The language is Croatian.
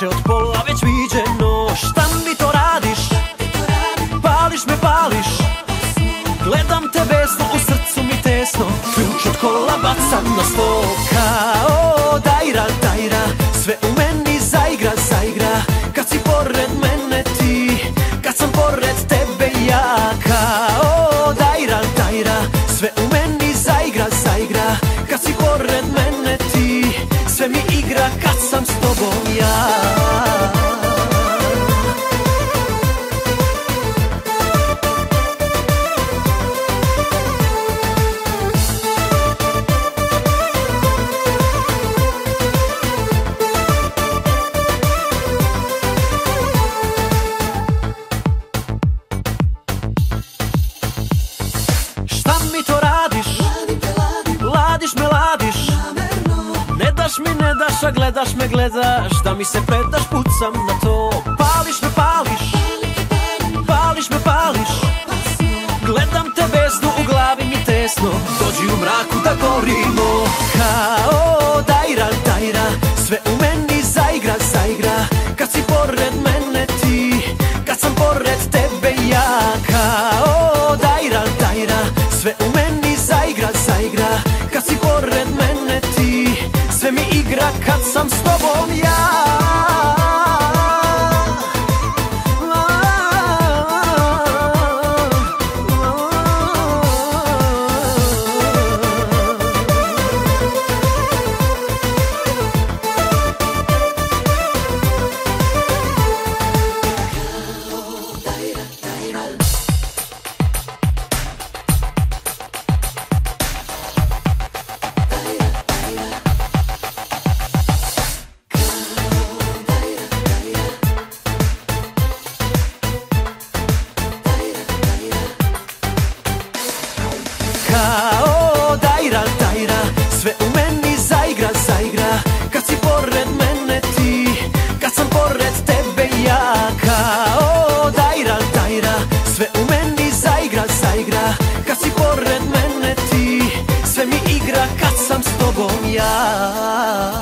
Više od pola već viđeno Šta mi to radiš? Pališ me, pališ. Gledam te besno, u srcu mi tesno. Ključ od kola bacam na sto. Kao dajra, dajra Sve u meni zaigra, zaigra. Kad si pored mene ti Kad sam pored tebe ja. Kao dajra, dajra Sve u meni zaigra, zaigra. Kad si pored mene ti Sve mi igra kad sam s tobom ja daš mi, ne daš, a gledaš me, gledaš Da mi se predaš, pucam na to. Pališ me, pališ. Pališ me, pališ. Gledam te besno, u glavi mi tesno. Dođi u mraku da gorimo. Kao dajra, dajra igra kad sam s tobom ja 供养。